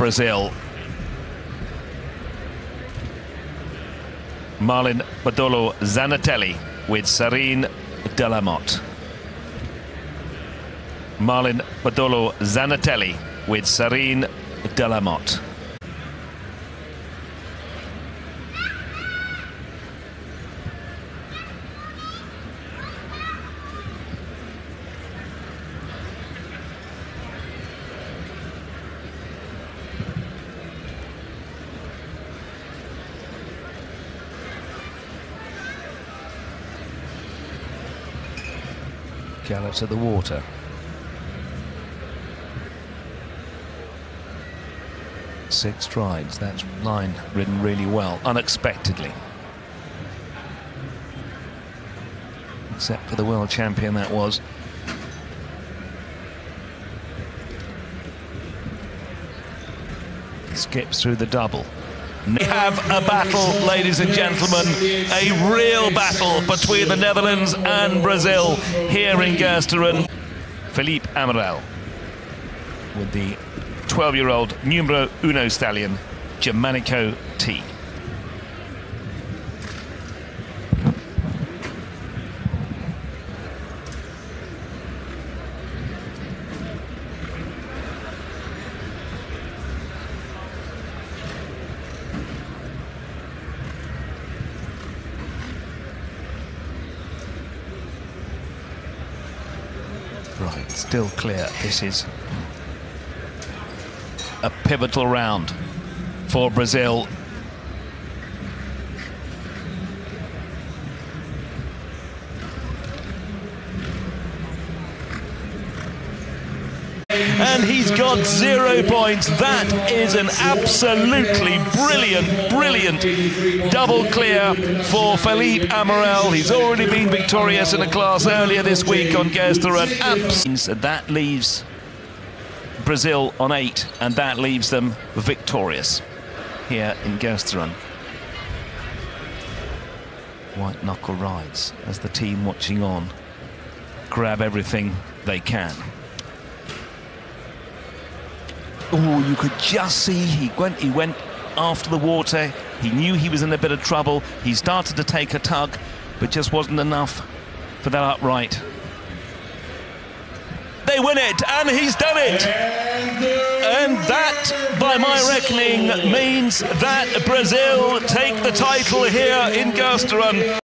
Brazil. Marlon Modolo Zanotelli with Sarine Delamotte. Marlon Modolo Zanotelli with Sarine Delamotte. Gallops at the water. Six strides, that's line ridden really well, unexpectedly. Except for the world champion that was. Skips through the double. We have a battle, ladies and gentlemen, a real battle between the Netherlands and Brazil here in Geesteren. Felipe Amaral with the 12-year-old numero uno stallion, Germanico T. Right, still clear. This is a pivotal round for Brazil. And he's got zero points. That is an absolutely brilliant, brilliant double clear for Felipe Amaral. He's already been victorious in a class earlier this week on Geesteren. That leaves Brazil on eight, and that leaves them victorious here in Geesteren. White knuckle rides as the team watching on grab everything they can. Oh, you could just see he went he went after the water. He knew he was in a bit of trouble. He started to take a tug, but just wasn't enough for that upright. They win it, and he's done it. And that, by my reckoning, means that Brazil take the title here in Geesteren.